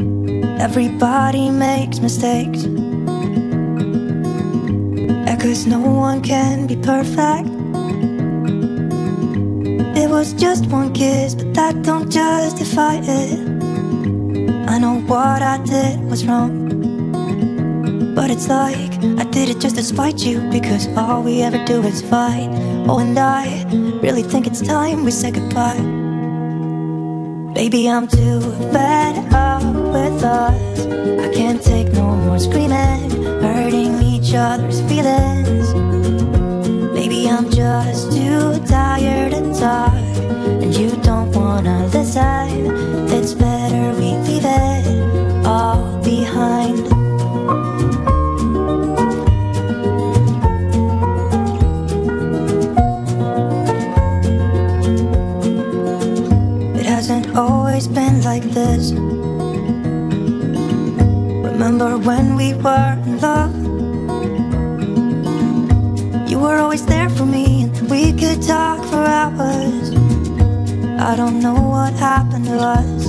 Everybody makes mistakes. Cause no one can be perfect. It was just one kiss, but that don't justify it. I know what I did was wrong. But it's like I did it just to spite you Because all we ever do is fight Oh, and I really think it's time we say goodbye Baby, I'm too up with us I can't take no more screaming Hurting each other's feelings. Maybe I'm just too tired to talk And you don't wanna listen. It's better we leave it all behind. It hasn't always been like this Remember when we were in love. You were always there for me and we could talk for hours. I don't know what happened to us.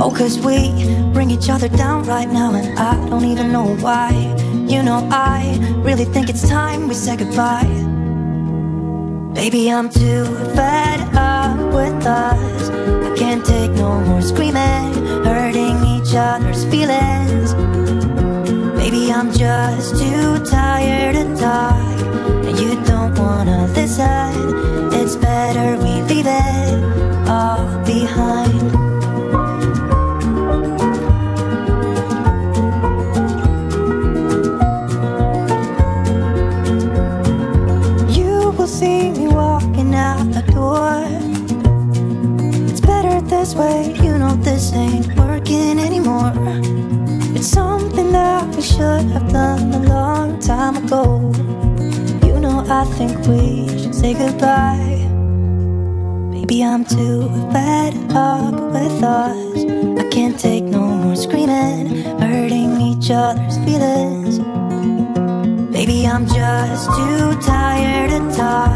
Oh, cause we bring each other down right now And I don't even know why. You know I really think it's time we say goodbye. Baby, I'm too fed up with us I'm just too tired to talk And you don't wanna listen. It's better we leave it all behind this way. You know this ain't working anymore. It's something that we should have done a long time ago. You know I think we should say goodbye. Maybe I'm too fed up with us. I can't take no more screaming Hurting each other's feelings. Maybe I'm just too tired to talk